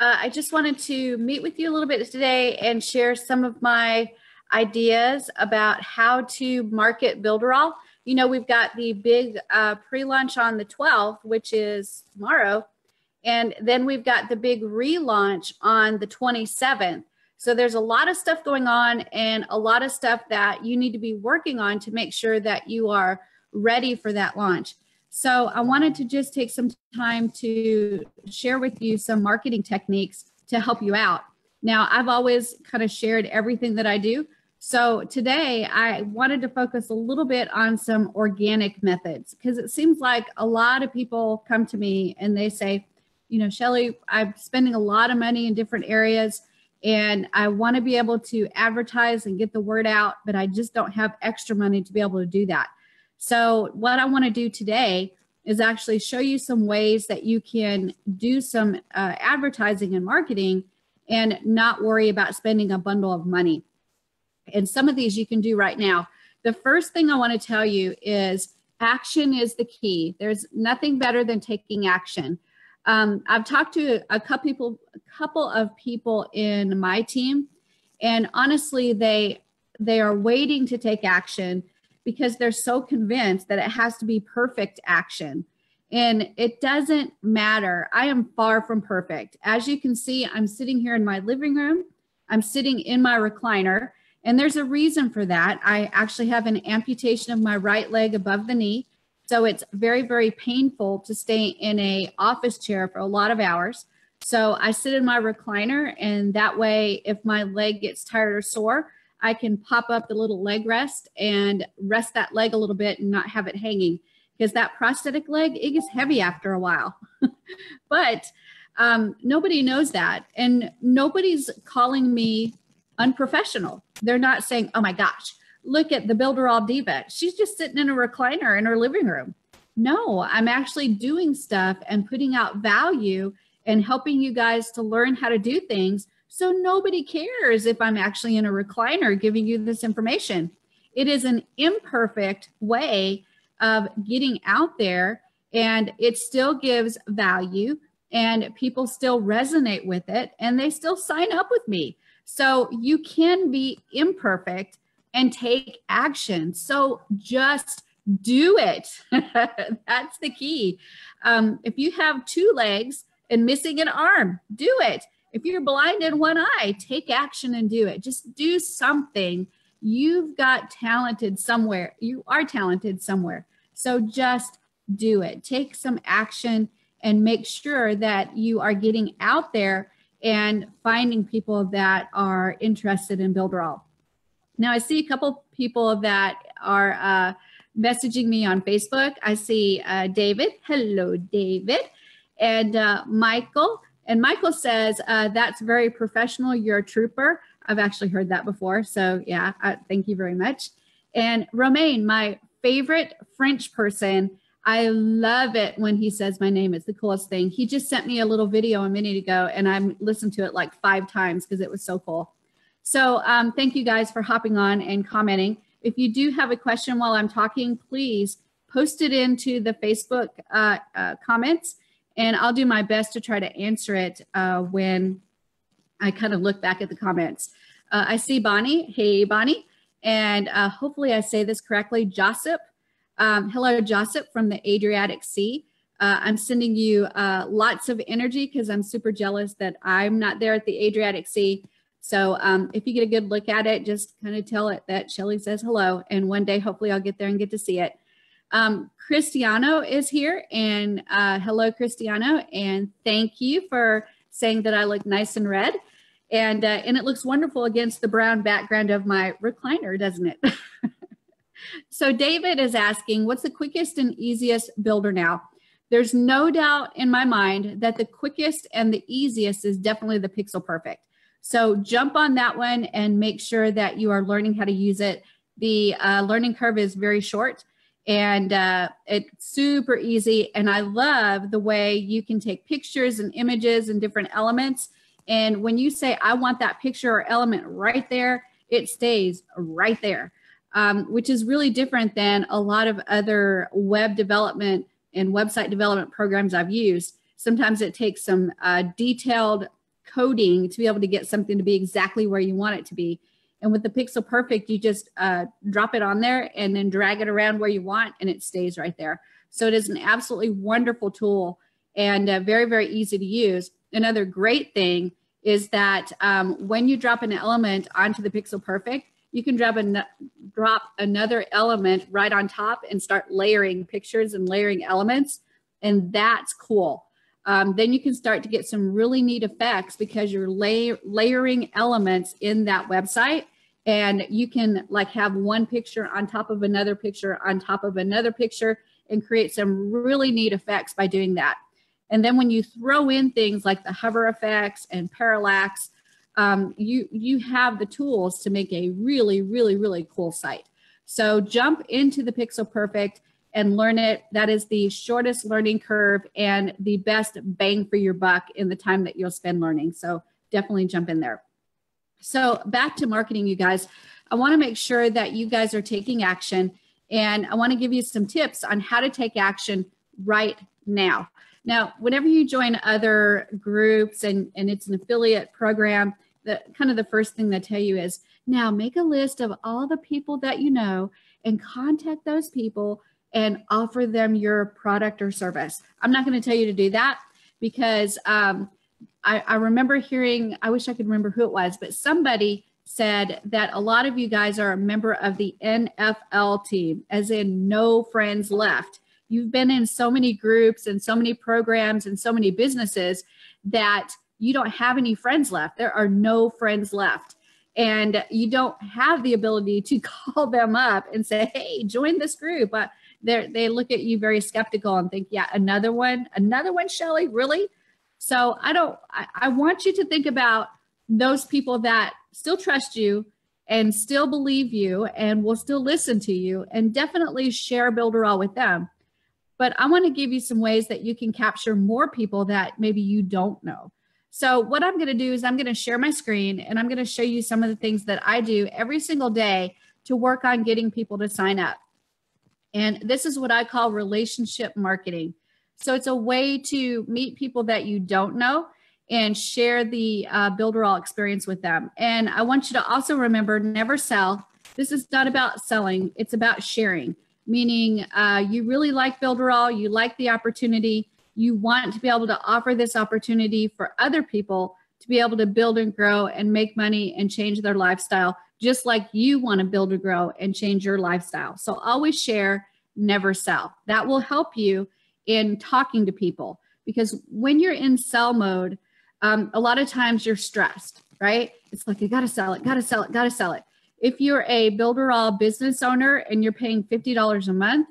Uh, I just wanted to meet with you a little bit today and share some of my ideas about how to market Builderall. You know, we've got the big uh, pre-launch on the 12th, which is tomorrow, and then we've got the big relaunch on the 27th. So there's a lot of stuff going on and a lot of stuff that you need to be working on to make sure that you are ready for that launch. So I wanted to just take some time to share with you some marketing techniques to help you out. Now, I've always kind of shared everything that I do. So today I wanted to focus a little bit on some organic methods because it seems like a lot of people come to me and they say, you know, Shelly, I'm spending a lot of money in different areas and I want to be able to advertise and get the word out, but I just don't have extra money to be able to do that. So, what I want to do today is actually show you some ways that you can do some uh, advertising and marketing and not worry about spending a bundle of money. And some of these you can do right now. The first thing I want to tell you is action is the key. There's nothing better than taking action. Um, I've talked to a couple people, a couple of people in my team, and honestly, they they are waiting to take action because they're so convinced that it has to be perfect action. And it doesn't matter. I am far from perfect. As you can see, I'm sitting here in my living room. I'm sitting in my recliner. And there's a reason for that. I actually have an amputation of my right leg above the knee. So it's very, very painful to stay in a office chair for a lot of hours. So I sit in my recliner and that way, if my leg gets tired or sore, I can pop up the little leg rest and rest that leg a little bit and not have it hanging because that prosthetic leg, it gets heavy after a while. but um, nobody knows that. And nobody's calling me unprofessional. They're not saying, oh my gosh, look at the Builderall Diva. She's just sitting in a recliner in her living room. No, I'm actually doing stuff and putting out value and helping you guys to learn how to do things so nobody cares if I'm actually in a recliner giving you this information. It is an imperfect way of getting out there and it still gives value and people still resonate with it and they still sign up with me. So you can be imperfect and take action. So just do it. That's the key. Um, if you have two legs and missing an arm, do it. If you're blind in one eye, take action and do it. Just do something. You've got talented somewhere. You are talented somewhere. So just do it. Take some action and make sure that you are getting out there and finding people that are interested in Builderall. Now, I see a couple people that are uh, messaging me on Facebook. I see uh, David. Hello, David. And uh, Michael. And Michael says, uh, that's very professional. You're a trooper. I've actually heard that before. So, yeah, uh, thank you very much. And Romain, my favorite French person, I love it when he says my name. It's the coolest thing. He just sent me a little video a minute ago, and I listened to it like five times because it was so cool. So, um, thank you guys for hopping on and commenting. If you do have a question while I'm talking, please post it into the Facebook uh, uh, comments and I'll do my best to try to answer it uh, when I kind of look back at the comments. Uh, I see Bonnie. Hey, Bonnie. And uh, hopefully I say this correctly. Josip. Um, hello, Josip from the Adriatic Sea. Uh, I'm sending you uh, lots of energy because I'm super jealous that I'm not there at the Adriatic Sea. So um, if you get a good look at it, just kind of tell it that Shelly says hello. And one day, hopefully, I'll get there and get to see it. Um, Cristiano is here, and uh, hello, Cristiano, and thank you for saying that I look nice and red, and uh, and it looks wonderful against the brown background of my recliner, doesn't it? so David is asking, what's the quickest and easiest builder now? There's no doubt in my mind that the quickest and the easiest is definitely the Pixel Perfect. So jump on that one and make sure that you are learning how to use it. The uh, learning curve is very short and uh, it's super easy. And I love the way you can take pictures and images and different elements. And when you say, I want that picture or element right there, it stays right there, um, which is really different than a lot of other web development and website development programs I've used. Sometimes it takes some uh, detailed coding to be able to get something to be exactly where you want it to be. And with the Pixel Perfect, you just uh, drop it on there and then drag it around where you want, and it stays right there. So it is an absolutely wonderful tool and uh, very, very easy to use. Another great thing is that um, when you drop an element onto the Pixel Perfect, you can drop, an- drop another element right on top and start layering pictures and layering elements. And that's cool. Um, then you can start to get some really neat effects because you're lay- layering elements in that website. And you can like have one picture on top of another picture on top of another picture and create some really neat effects by doing that. And then when you throw in things like the hover effects and parallax um, you you have the tools to make a really really really cool site. So jump into the pixel perfect and learn it that is the shortest learning curve and the best bang for your buck in the time that you'll spend learning so definitely jump in there so back to marketing, you guys. I want to make sure that you guys are taking action, and I want to give you some tips on how to take action right now. Now, whenever you join other groups and, and it's an affiliate program, the kind of the first thing they tell you is now make a list of all the people that you know and contact those people and offer them your product or service. I'm not going to tell you to do that because um, I, I remember hearing, I wish I could remember who it was, but somebody said that a lot of you guys are a member of the NFL team, as in no friends left. You've been in so many groups and so many programs and so many businesses that you don't have any friends left. There are no friends left. And you don't have the ability to call them up and say, hey, join this group. Uh, they look at you very skeptical and think, yeah, another one, another one, Shelly, really? So I don't, I, I want you to think about those people that still trust you and still believe you and will still listen to you and definitely share Builderall with them. But I want to give you some ways that you can capture more people that maybe you don't know. So, what I'm going to do is I'm going to share my screen and I'm going to show you some of the things that I do every single day to work on getting people to sign up. And this is what I call relationship marketing. So it's a way to meet people that you don't know and share the uh, Builderall experience with them. And I want you to also remember never sell. This is not about selling, it's about sharing, meaning uh, you really like Builderall, you like the opportunity, you want to be able to offer this opportunity for other people to be able to build and grow and make money and change their lifestyle, just like you want to build and grow and change your lifestyle. So always share, never sell. That will help you in talking to people because when you're in sell mode, um, a lot of times you're stressed, right? It's like, I gotta sell it, gotta sell it, gotta sell it. If you're a Builderall business owner and you're paying $50 a month,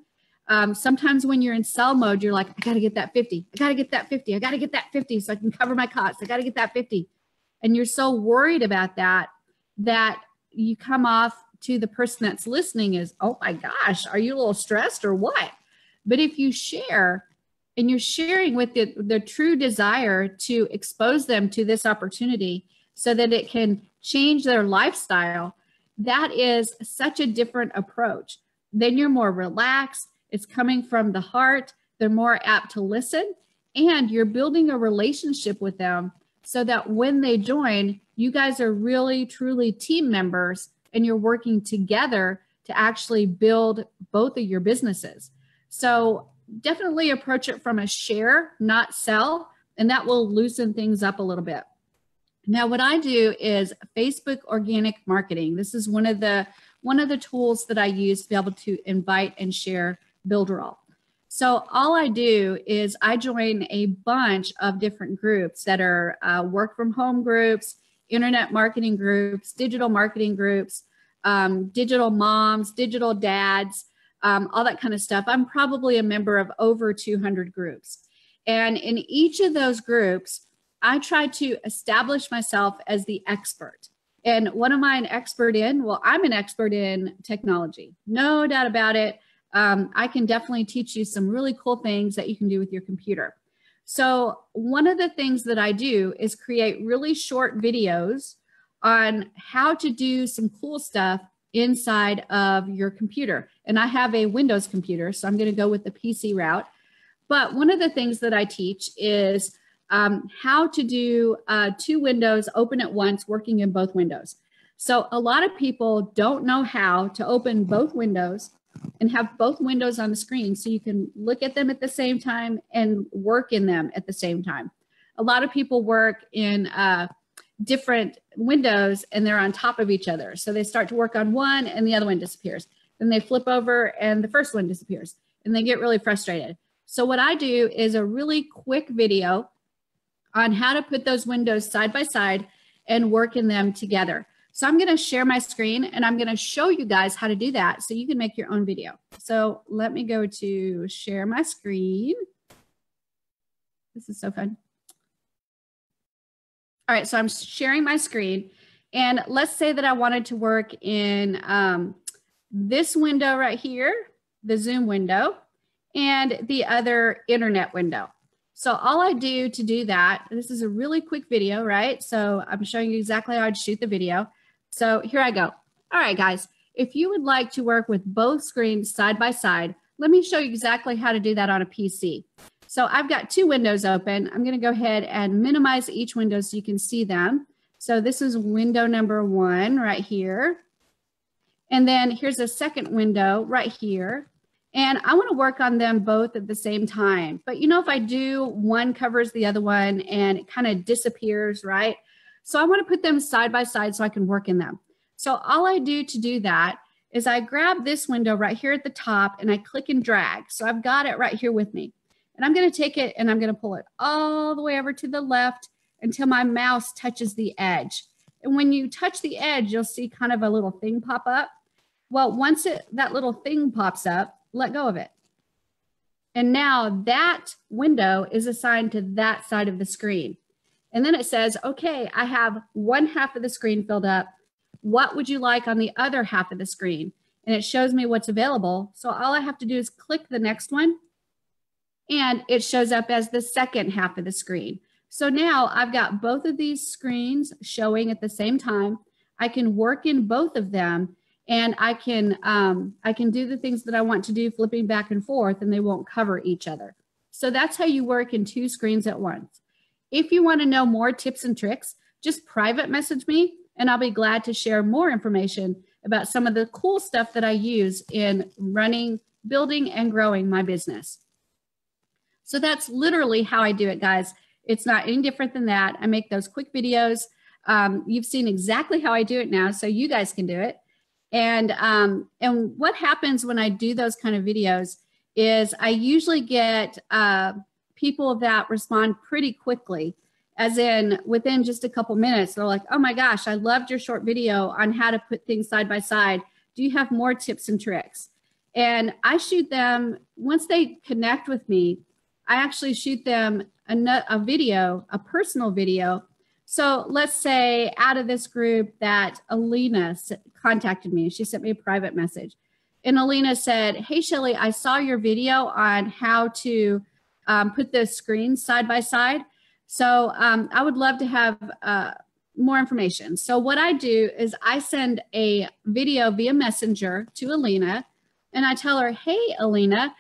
um, sometimes when you're in sell mode, you're like, I gotta get that 50, I gotta get that 50, I gotta get that 50 so I can cover my costs, I gotta get that 50. And you're so worried about that that you come off to the person that's listening is, oh my gosh, are you a little stressed or what? But if you share and you're sharing with the, the true desire to expose them to this opportunity so that it can change their lifestyle, that is such a different approach. Then you're more relaxed, it's coming from the heart, they're more apt to listen, and you're building a relationship with them so that when they join, you guys are really truly team members and you're working together to actually build both of your businesses. So definitely approach it from a share, not sell, and that will loosen things up a little bit. Now, what I do is Facebook organic marketing. This is one of the one of the tools that I use to be able to invite and share Builderall. So all I do is I join a bunch of different groups that are uh, work from home groups, internet marketing groups, digital marketing groups, um, digital moms, digital dads, um, all that kind of stuff. I'm probably a member of over 200 groups. And in each of those groups, I try to establish myself as the expert. And what am I an expert in? Well, I'm an expert in technology, no doubt about it. Um, I can definitely teach you some really cool things that you can do with your computer. So, one of the things that I do is create really short videos on how to do some cool stuff inside of your computer. And I have a Windows computer, so I'm going to go with the PC route. But one of the things that I teach is um, how to do uh, two windows open at once, working in both windows. So a lot of people don't know how to open both windows and have both windows on the screen so you can look at them at the same time and work in them at the same time. A lot of people work in uh, different windows and they're on top of each other. So they start to work on one and the other one disappears. Then they flip over and the first one disappears and they get really frustrated. So what I do is a really quick video on how to put those windows side by side and work in them together. So I'm going to share my screen and I'm going to show you guys how to do that so you can make your own video. So let me go to share my screen. This is so fun. All right, so I'm sharing my screen and let's say that I wanted to work in um, this window right here, the Zoom window, and the other internet window. So all I do to do that, this is a really quick video, right? So I'm showing you exactly how I'd shoot the video. So here I go. All right, guys, if you would like to work with both screens side by side, let me show you exactly how to do that on a PC. So I've got two windows open. I'm gonna go ahead and minimize each window so you can see them. So this is window number one right here. And then here's a second window right here. And I want to work on them both at the same time. But you know, if I do, one covers the other one and it kind of disappears, right? So I want to put them side by side so I can work in them. So all I do to do that is I grab this window right here at the top and I click and drag. So I've got it right here with me. And I'm going to take it and I'm going to pull it all the way over to the left until my mouse touches the edge. And when you touch the edge, you'll see kind of a little thing pop up. Well, once it, that little thing pops up, let go of it. And now that window is assigned to that side of the screen. And then it says, okay, I have one half of the screen filled up. What would you like on the other half of the screen? And it shows me what's available. So all I have to do is click the next one and it shows up as the second half of the screen. So now I've got both of these screens showing at the same time. I can work in both of them and I can um, I can do the things that I want to do flipping back and forth and they won't cover each other. So that's how you work in two screens at once. If you want to know more tips and tricks, just private message me and I'll be glad to share more information about some of the cool stuff that I use in running, building, and growing my business. So that's literally how I do it, guys. It's not any different than that. I make those quick videos. Um, you've seen exactly how I do it now, so you guys can do it. And um, and what happens when I do those kind of videos is I usually get uh, people that respond pretty quickly, as in within just a couple minutes. They're like, "Oh my gosh, I loved your short video on how to put things side by side. Do you have more tips and tricks?" And I shoot them once they connect with me. I actually shoot them a, a video, a personal video so let's say out of this group that Alina contacted me. She sent me a private message. And Alina said, Hey, Shelly, I saw your video on how to um, put the screens side by side. So um, I would love to have uh, more information. So what I do is I send a video via messenger to Alina and I tell her, Hey, Alina,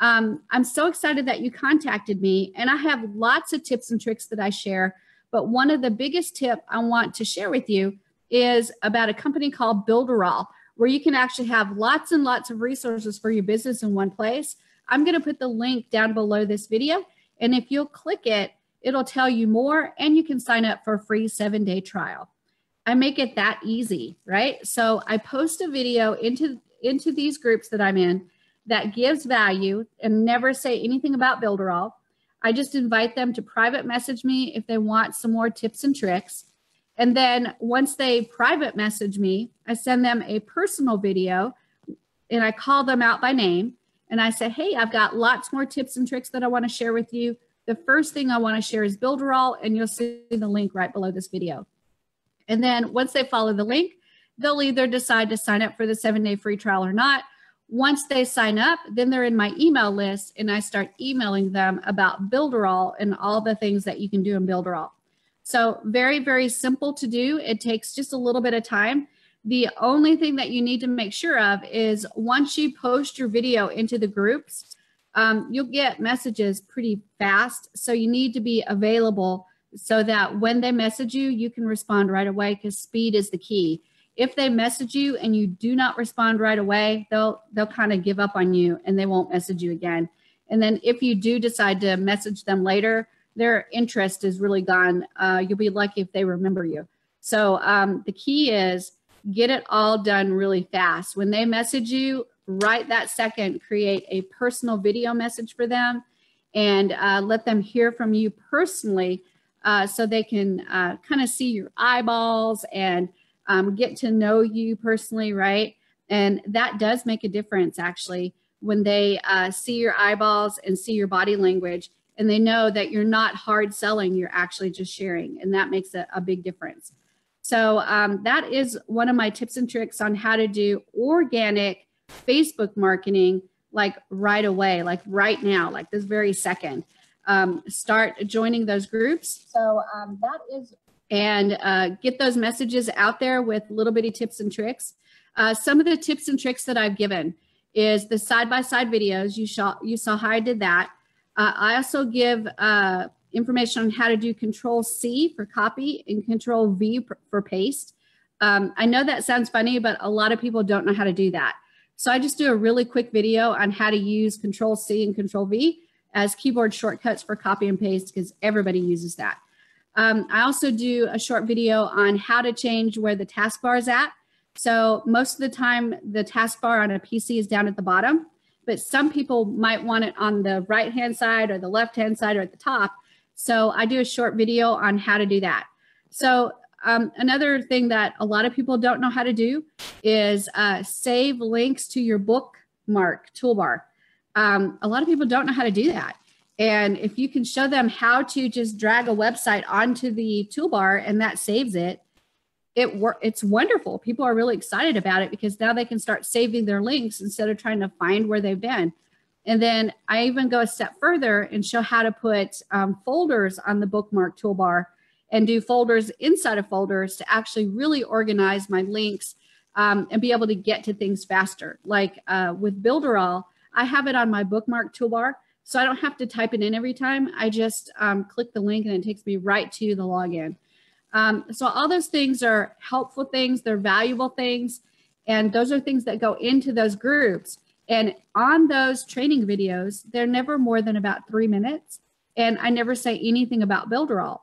um, I'm so excited that you contacted me. And I have lots of tips and tricks that I share but one of the biggest tip I want to share with you is about a company called Builderall, where you can actually have lots and lots of resources for your business in one place. I'm going to put the link down below this video. And if you'll click it, it'll tell you more and you can sign up for a free seven day trial. I make it that easy, right? So I post a video into, into these groups that I'm in that gives value and never say anything about Builderall. I just invite them to private message me if they want some more tips and tricks. And then once they private message me, I send them a personal video and I call them out by name. And I say, hey, I've got lots more tips and tricks that I want to share with you. The first thing I want to share is Builderall, and you'll see the link right below this video. And then once they follow the link, they'll either decide to sign up for the seven day free trial or not. Once they sign up, then they're in my email list and I start emailing them about Builderall and all the things that you can do in Builderall. So very, very simple to do. It takes just a little bit of time. The only thing that you need to make sure of is once you post your video into the groups, um, you'll get messages pretty fast. So you need to be available so that when they message you, you can respond right away because speed is the key. If they message you and you do not respond right away, they'll they'll kind of give up on you and they won't message you again. And then if you do decide to message them later, their interest is really gone. Uh, you'll be lucky if they remember you. So um, the key is get it all done really fast. When they message you, right that second, create a personal video message for them and uh, let them hear from you personally uh, so they can uh, kind of see your eyeballs and um, get to know you personally, right? And that does make a difference actually when they uh, see your eyeballs and see your body language and they know that you're not hard selling, you're actually just sharing. And that makes a, a big difference. So um, that is one of my tips and tricks on how to do organic Facebook marketing like right away, like right now, like this very second. Um, start joining those groups. So um, that is, and uh, get those messages out there with little bitty tips and tricks. Uh, some of the tips and tricks that I've given is the side by side videos. You saw you saw how I did that. Uh, I also give uh, information on how to do Control C for copy and Control V for paste. Um, I know that sounds funny, but a lot of people don't know how to do that. So I just do a really quick video on how to use Control C and Control V as keyboard shortcuts for copy and paste because everybody uses that. Um, I also do a short video on how to change where the taskbar is at. So most of the time, the taskbar on a PC is down at the bottom, but some people might want it on the right hand side or the left hand side or at the top. So I do a short video on how to do that. So um, another thing that a lot of people don't know how to do is uh, save links to your bookmark toolbar. Um, a lot of people don't know how to do that. And if you can show them how to just drag a website onto the toolbar and that saves it, it it's wonderful. People are really excited about it because now they can start saving their links instead of trying to find where they've been. And then I even go a step further and show how to put um, folders on the bookmark toolbar and do folders inside of folders to actually really organize my links um, and be able to get to things faster. Like uh, with Builderall, I have it on my bookmark toolbar, so I don't have to type it in every time. I just um, click the link and it takes me right to the login. Um, so all those things are helpful things, they're valuable things, and those are things that go into those groups. And on those training videos, they're never more than about three minutes. And I never say anything about Builderall.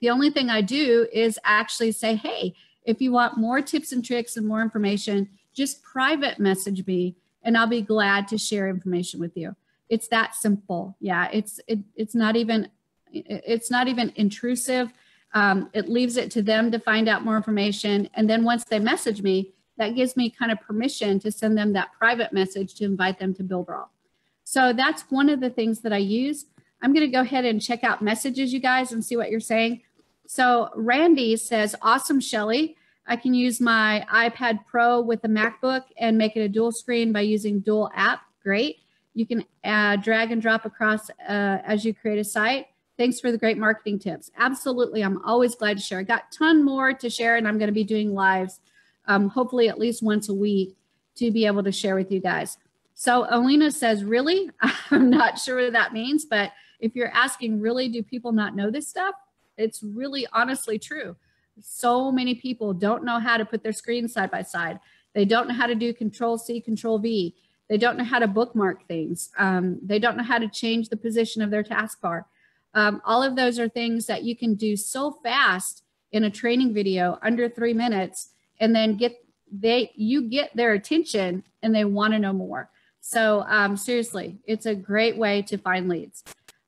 The only thing I do is actually say, hey, if you want more tips and tricks and more information, just private message me and I'll be glad to share information with you. It's that simple. Yeah, it's it, it's not even it's not even intrusive. Um, it leaves it to them to find out more information. And then once they message me, that gives me kind of permission to send them that private message to invite them to Builderall. So that's one of the things that I use. I'm going to go ahead and check out messages, you guys, and see what you're saying. So Randy says, awesome, Shelly. I can use my iPad Pro with a MacBook and make it a dual screen by using dual app. Great. You can uh, drag and drop across uh, as you create a site. Thanks for the great marketing tips. Absolutely. I'm always glad to share. I got ton more to share and I'm going to be doing lives um, hopefully at least once a week to be able to share with you guys. So Alina says, really? I'm not sure what that means, but if you're asking, really, do people not know this stuff? It's really honestly true. So many people don't know how to put their screens side by side. They don't know how to do control C, control V. They don't know how to bookmark things. Um, they don't know how to change the position of their taskbar. Um, all of those are things that you can do so fast in a training video under three minutes and then get they you get their attention and they want to know more. So um, seriously it's a great way to find leads.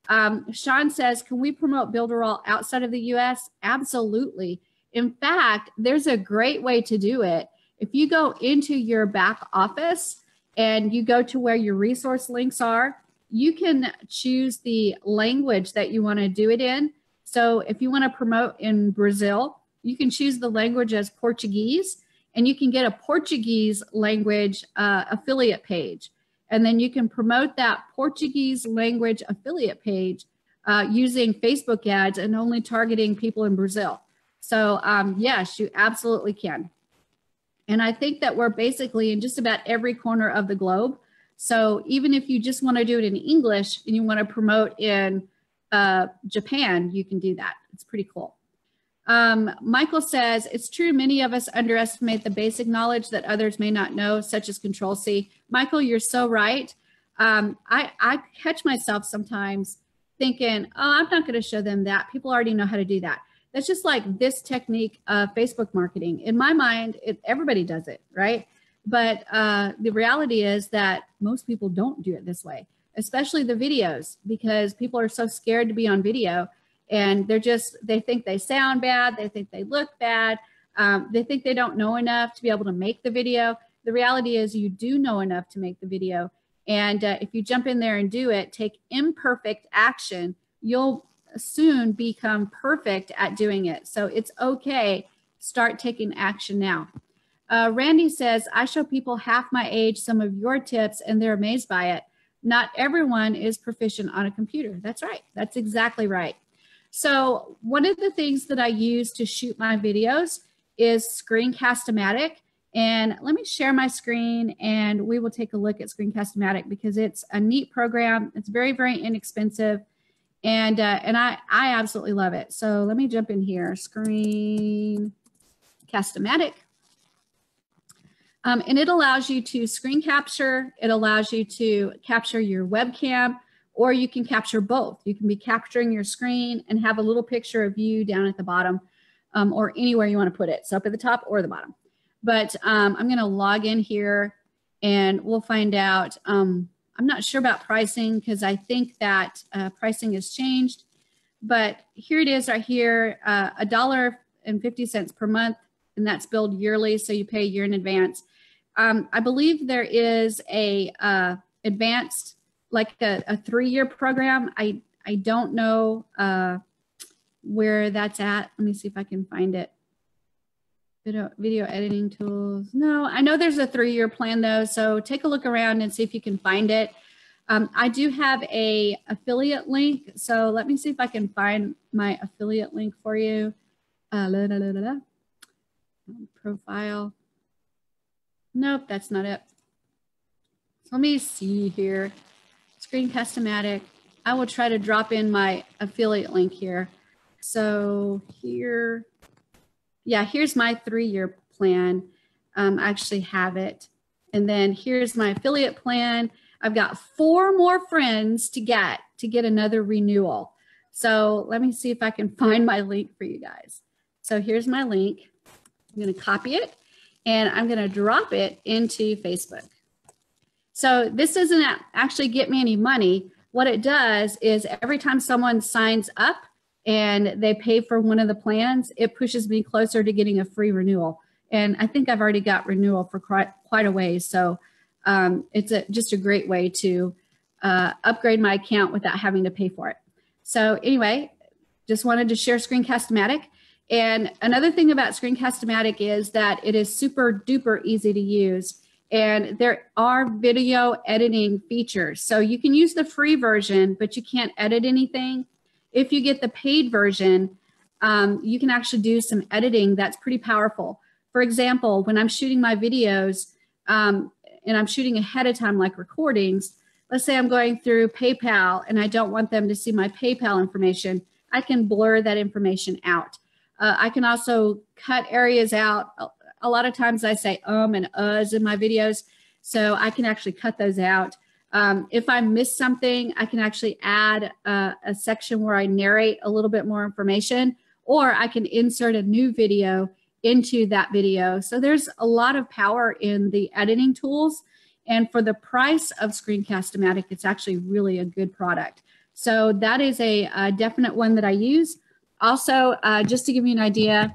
Um, sean says can we promote builderall outside of the us absolutely. In fact there's a great way to do it. If you go into your back office and you go to where your resource links are you can choose the language that you want to do it in. So if you want to promote in brazil you can choose the language as Portuguese and you can get a Portuguese language uh, affiliate page. And then you can promote that Portuguese language affiliate page uh, using Facebook ads and only targeting people in Brazil. So, um, yes, you absolutely can. And I think that we're basically in just about every corner of the globe. So even if you just want to do it in English and you want to promote in uh, Japan, you can do that. It's pretty cool. Um, Michael says, it's true many of us underestimate the basic knowledge that others may not know, such as Control C. Michael, you're so right. Um, I, I catch myself sometimes thinking, oh, I'm not going to show them that. People already know how to do that. That's just like this technique of Facebook marketing. In my mind, it, everybody does it, right? But uh, the reality is that most people don't do it this way, especially the videos, because people are so scared to be on video and they're just they think they sound bad they think they look bad um, they think they don't know enough to be able to make the video. The reality is you do know enough to make the video. And uh, if you jump in there and do it take imperfect action you'll soon become perfect at doing it. So it's okay. Start taking action now. Uh, randy says i show people half my age some of your tips and they're amazed by it. Not everyone is proficient on a computer. That's right. That's exactly right so one of the things that I use to shoot my videos is Screencast-O-Matic. And let me share my screen and we will take a look at Screencast-O-Matic because it's a neat program. It's very, very inexpensive. And, uh, and I, I absolutely love it. So let me jump in here, Screencast-O-Matic. Um, and it allows you to screen capture. It allows you to capture your webcam or you can capture both. You can be capturing your screen and have a little picture of you down at the bottom um, or anywhere you want to put it. So up at the top or the bottom. But um, I'm going to log in here and we'll find out. Um, I'm not sure about pricing because I think that uh, pricing has changed. But here it is right here, uh, a dollar and 50 cents per month. And that's billed yearly. So you pay a year in advance. Um, I believe there is a uh, advanced like a, a three-year program. I I don't know uh, where that's at. Let me see if I can find it. Video, video editing tools. No, I know there's a three-year plan though. So take a look around and see if you can find it. Um, I do have a affiliate link. So let me see if I can find my affiliate link for you. Uh, la, la, la, Profile. Nope, that's not it. So let me see here. Screencast-O-Matic. I will try to drop in my affiliate link here. So here, yeah, here's my three-year plan. Um, I actually have it. And then here's my affiliate plan. I've got four more friends to get to get another renewal. So let me see if I can find my link for you guys. So here's my link. I'm going to copy it and I'm going to drop it into Facebook. So this doesn't actually get me any money. What it does is every time someone signs up and they pay for one of the plans, it pushes me closer to getting a free renewal. And I think I've already got renewal for quite, quite a ways. So um, it's a, just a great way to uh, upgrade my account without having to pay for it. So anyway, just wanted to share Screencast-O-Matic. And another thing about Screencast-O-Matic is that it is super duper easy to use and there are video editing features. So you can use the free version, but you can't edit anything. If you get the paid version, um, you can actually do some editing that's pretty powerful. For example, when I'm shooting my videos um, and I'm shooting ahead of time, like recordings, let's say I'm going through PayPal and I don't want them to see my PayPal information, I can blur that information out. Uh, I can also cut areas out a lot of times I say um and uhs in my videos, so I can actually cut those out. Um, if I miss something, I can actually add a, a section where I narrate a little bit more information, or I can insert a new video into that video. So there's a lot of power in the editing tools. And for the price of Screencast-O-Matic, it's actually really a good product. So that is a, a definite one that I use. Also, uh, just to give you an idea,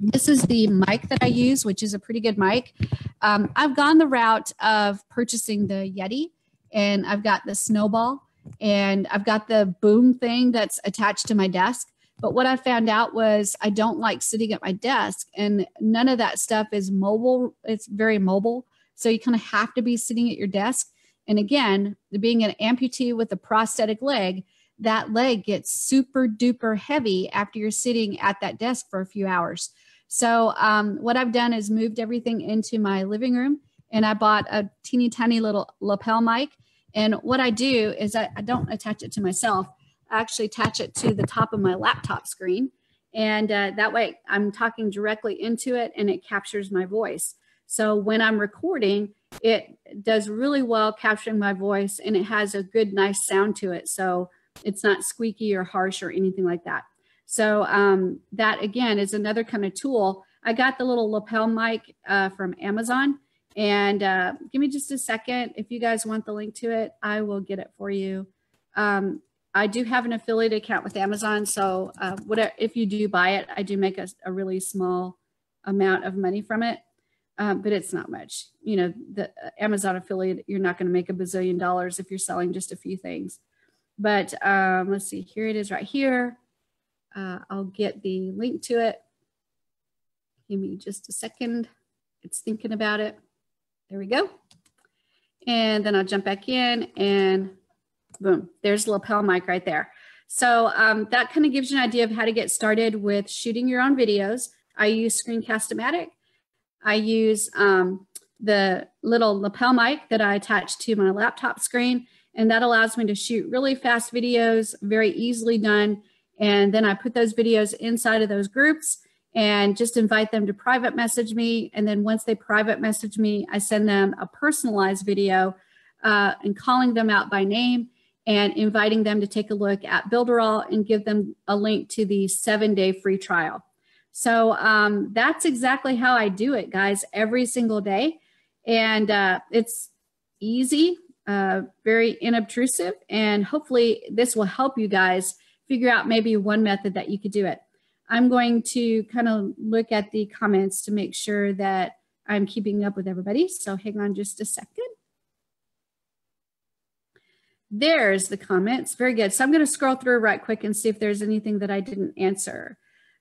this is the mic that I use, which is a pretty good mic. Um, I've gone the route of purchasing the Yeti, and I've got the Snowball, and I've got the boom thing that's attached to my desk. But what I found out was I don't like sitting at my desk, and none of that stuff is mobile. It's very mobile. So you kind of have to be sitting at your desk. And again, being an amputee with a prosthetic leg, that leg gets super duper heavy after you're sitting at that desk for a few hours. So um, what I've done is moved everything into my living room and I bought a teeny tiny little lapel mic. And what I do is I, I don't attach it to myself. I actually attach it to the top of my laptop screen. And uh, that way I'm talking directly into it and it captures my voice. So when I'm recording, it does really well capturing my voice and it has a good, nice sound to it. So it's not squeaky or harsh or anything like that. So um, that again is another kind of tool. I got the little lapel mic uh, from Amazon and uh, give me just a second. If you guys want the link to it, I will get it for you. Um, I do have an affiliate account with Amazon. So uh, whatever, if you do buy it, I do make a, a really small amount of money from it. Um, but it's not much. You know, the uh, Amazon affiliate, you're not going to make a bazillion dollars if you're selling just a few things. But um, let's see, here it is right here. Uh, I'll get the link to it. Give me just a second. It's thinking about it. There we go. And then I'll jump back in and boom, there's the lapel mic right there. So um, that kind of gives you an idea of how to get started with shooting your own videos. I use Screencast-O-Matic. I use um, the little lapel mic that I attach to my laptop screen, and that allows me to shoot really fast videos, very easily done. And then I put those videos inside of those groups and just invite them to private message me. And then once they private message me, I send them a personalized video uh, and calling them out by name and inviting them to take a look at Builderall and give them a link to the seven day free trial. So um, that's exactly how I do it, guys, every single day. And uh, it's easy, uh, very inobtrusive, and hopefully this will help you guys figure out maybe one method that you could do it. I'm going to kind of look at the comments to make sure that I'm keeping up with everybody. So hang on just a second. There's the comments. Very good. So I'm going to scroll through right quick and see if there's anything that I didn't answer.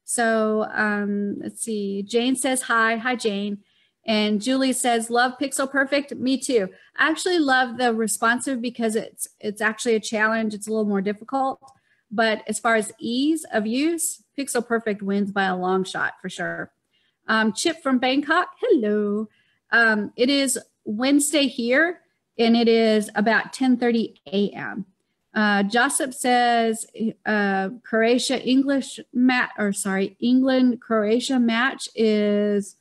So um, let's see. Jane says hi. Hi, Jane. And Julie says, love Pixel Perfect. Me too. I actually love the responsive because it's it's actually a challenge. It's a little more difficult. But as far as ease of use, Pixel Perfect wins by a long shot for sure. Um, Chip from Bangkok, hello. Um, it is Wednesday here, and it is about 10:30 a.m. Uh, Joseph says uh, Croatia English match, or sorry, England Croatia match is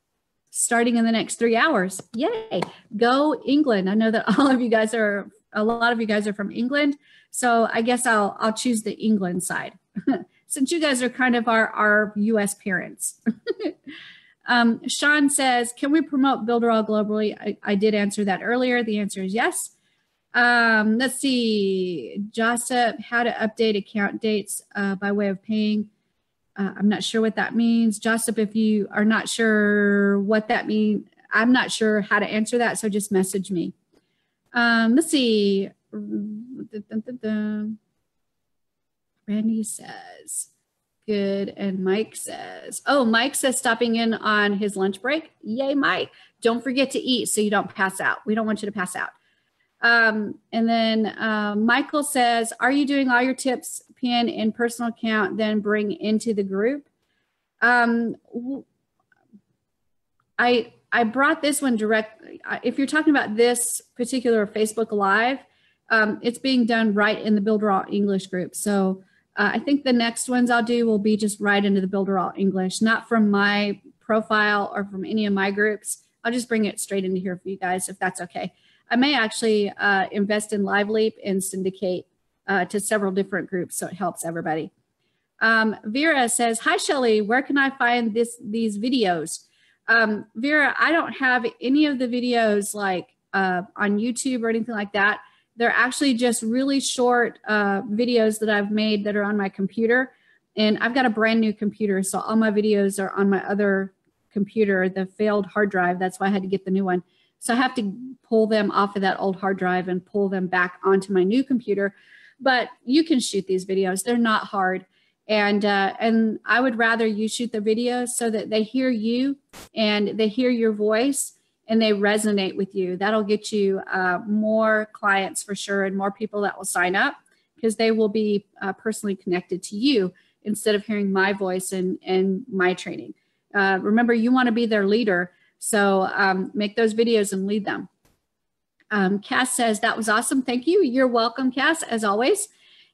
starting in the next three hours. Yay! Go England! I know that all of you guys are, a lot of you guys are from England, so I guess I'll I'll choose the England side. since you guys are kind of our, our US parents. um, Sean says, can we promote Builderall globally? I, I, did answer that earlier. The answer is yes. Um, let's see, Josip, how to update account dates uh, by way of paying. Uh, I'm not sure what that means. Josip, if you are not sure what that means, I'm not sure how to answer that, so just message me. Um, let's see. Randy says, good. And Mike says, oh, Mike says stopping in on his lunch break. Yay, Mike. Don't forget to eat so you don't pass out. We don't want you to pass out. Um, and then uh, Michael says, are you doing all your tips, pin in personal account, then bring into the group? Um, I, I brought this one direct. If you're talking about this particular Facebook Live, um, it's being done right in the Builderall English group. So uh, I think the next ones I'll do will be just right into the Builderall English, not from my profile or from any of my groups. I'll just bring it straight into here for you guys if that's okay. I may actually uh, invest in LiveLeap and syndicate uh, to several different groups so it helps everybody. Um, Vera says, hi Shelly, where can I find this these videos? Um, Vera, I don't have any of the videos like uh, on YouTube or anything like that. They're actually just really short uh, videos that I've made that are on my computer. And I've got a brand new computer, so all my videos are on my other computer, the failed hard drive. That's why I had to get the new one. So I have to pull them off of that old hard drive and pull them back onto my new computer. But you can shoot these videos, they're not hard. And, uh, and I would rather you shoot the videos so that they hear you and they hear your voice and they resonate with you. That'll get you uh, more clients for sure and more people that will sign up because they will be uh, personally connected to you instead of hearing my voice and, and my training. Uh, remember, you want to be their leader. So um, make those videos and lead them. Um, Cass says, that was awesome. Thank you. You're welcome, Cass, as always.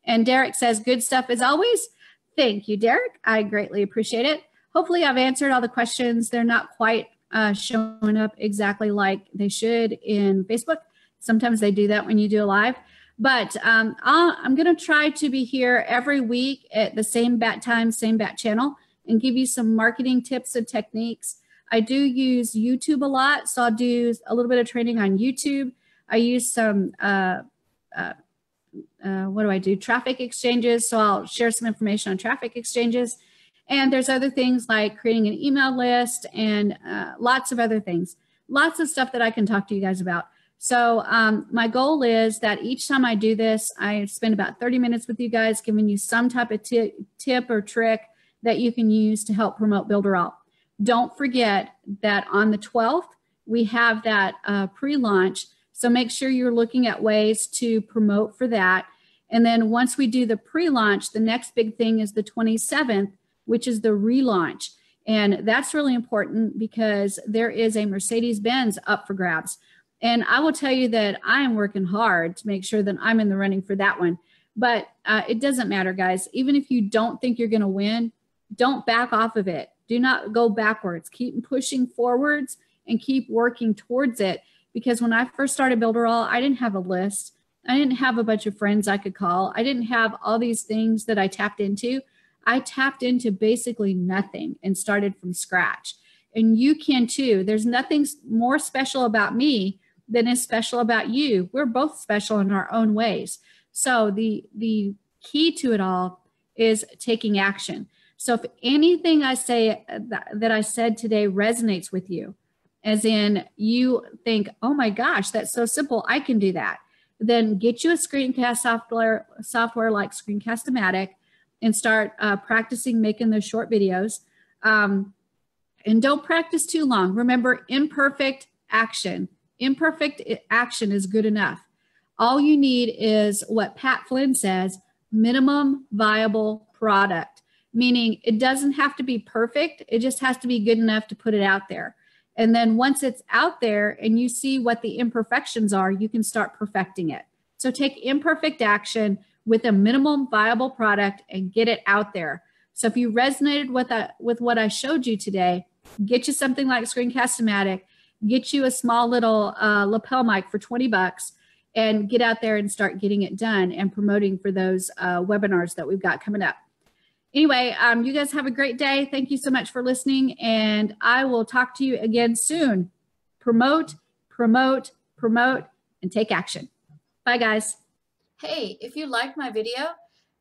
And Derek says, good stuff as always. Thank you, Derek. I greatly appreciate it. Hopefully, I've answered all the questions. They're not quite uh, showing up exactly like they should in Facebook. Sometimes they do that when you do a live. But um, i am going to try to be here every week at the same bat time, same bat channel, and give you some marketing tips and techniques. I do use YouTube a lot, so I'll do a little bit of training on YouTube. I use some, uh, uh, uh, what do I do? Traffic exchanges. So I'll share some information on traffic exchanges. And there's other things like creating an email list and uh, lots of other things. Lots of stuff that I can talk to you guys about. So um, my goal is that each time I do this, I spend about 30 minutes with you guys, giving you some type of t- tip or trick that you can use to help promote Builder Builderall. Don't forget that on the 12th, we have that uh, pre-launch so make sure you're looking at ways to promote for that. And then once we do the pre launch, the next big thing is the 27th, which is the relaunch. And that's really important because there is a Mercedes Benz up for grabs. And I will tell you that I am working hard to make sure that I'm in the running for that one. But uh, it doesn't matter, guys. Even if you don't think you're going to win, don't back off of it. Do not go backwards. Keep pushing forwards and keep working towards it because when I first started Builderall, I didn't have a list. I didn't have a bunch of friends I could call. I didn't have all these things that I tapped into. I tapped into basically nothing and started from scratch. And you can too. There's nothing more special about me than is special about you. We're both special in our own ways. So the the key to it all is taking action. So if anything I say uh, that, that I said today resonates with you, as in you think, oh my gosh, that's so simple, I can do that. Then get you a screencast software, software like Screencast-O-Matic and start uh, practicing making those short videos. Um, and don't practice too long. Remember, imperfect action. Imperfect action is good enough. All you need is what Pat Flynn says minimum viable product, meaning it doesn't have to be perfect, it just has to be good enough to put it out there. And then once it's out there and you see what the imperfections are, you can start perfecting it. So take imperfect action with a minimum viable product and get it out there. So if you resonated with that with what I showed you today, get you something like Screencast-O-Matic, get you a small little uh, lapel mic for 20 bucks and get out there and start getting it done and promoting for those uh, webinars that we've got coming up anyway, um, you guys have a great day. Thank you so much for listening, and I will talk to you again soon. Promote, promote, promote, and take action. Bye, guys. Hey, if you liked my video,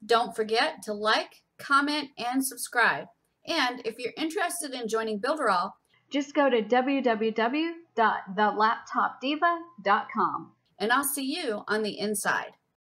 don't forget to like, comment, and subscribe. And if you're interested in joining Builderall, just go to www.thelaptopdiva.com. And I'll see you on the inside.